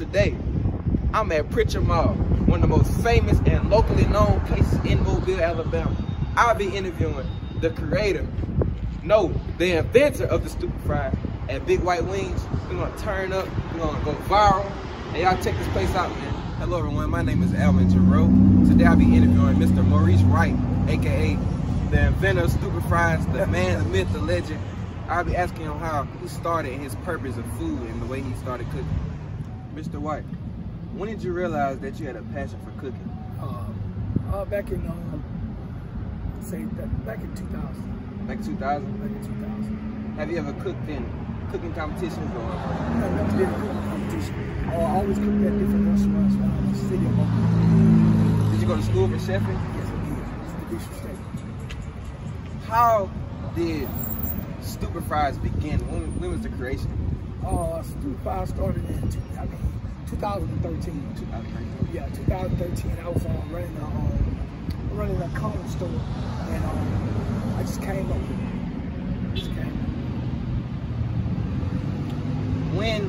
today, I'm at Prichard Mall, one of the most famous and locally known places in Mobile, Alabama. I'll be interviewing the creator, no, the inventor of the Stupid Fries at Big White Wings. We're gonna turn up, we're gonna go viral, and y'all check this place out, man. Hello everyone, my name is Alvin Jarreau. Today I'll be interviewing Mr. Maurice White, aka the inventor of Stupid Fries, the man, the myth, the legend. I'll be asking him how he started his purpose of food and the way he started cooking. Mr. White, when did you realize that you had a passion for cooking? Uh, uh, back in, um, say, that, back in 2000. Like 2000? Back in 2000. Have you ever cooked in cooking competitions or? I never did a cooking competition. Uh, I always cooked at different restaurants around the city of Oakland. Did you go to school for chefing? Yes, I did. It's the State. How did Stupid Fries begin? When, when was the creation? Uh, Fries started in, two, I mean, 2013. 2013. Yeah, 2013. I was um, running a um, running a corner store, and um, I just came up with it. Just came. When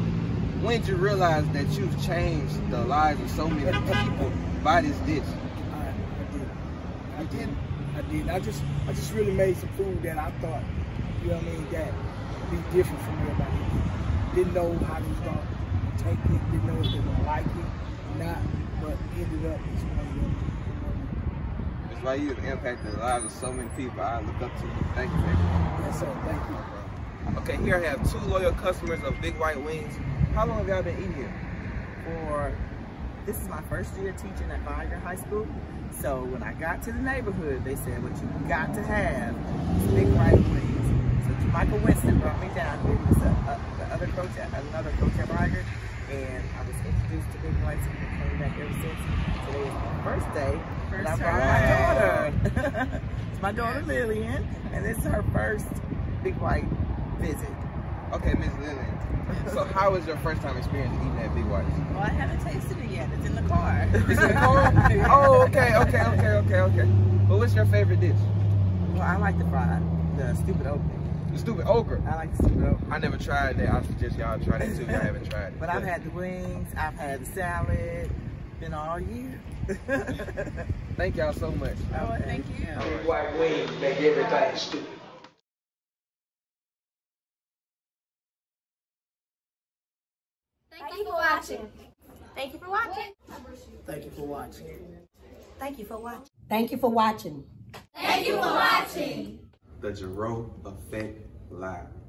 when did you realize that you've changed the lives of so many people by this dish? I, I did. I did. I did. I just I just really made some food that I thought, you know what I mean, that be different from everybody. Didn't know how they was gonna take it, didn't know if they were gonna like it or not, but ended up it's one of them. It's why you've impacted the lives of so many people. I look up to you. Thank you, thank. Yes, sir. Thank you. Okay, here I have two loyal customers of Big White Wings. How long have y'all been eating here? for this is my first year teaching at Vigor High School. So when I got to the neighborhood, they said, what you got to have is big white wings. So Michael Winston brought me down here. He was a, a, the other coach at another coach at Vigor. And I was introduced to big whites and came back ever since. Today is my first day. and I brought my daughter. it's my daughter Lillian. And this is her first big white visit. Okay, Miss Lillian. So how was your first time experience eating at Big White? Well, I haven't tasted it yet. It's in the car. It's in the car? Oh, okay, okay, okay, okay, okay. But what's your favorite dish? Well, I like the fried, the stupid okra. The stupid okra. I like the stupid okra. I never tried that. I suggest y'all try that too if y'all haven't tried it. But I've had the wings, I've had the salad, been all year. Thank y'all so much. Oh, thank you. Big white wings make everything stupid. Thank you for watching. Thank you for watching. Thank you for watching. Thank you for watching. Thank you for watching. Thank you for watching. The Jarreau Effect Live.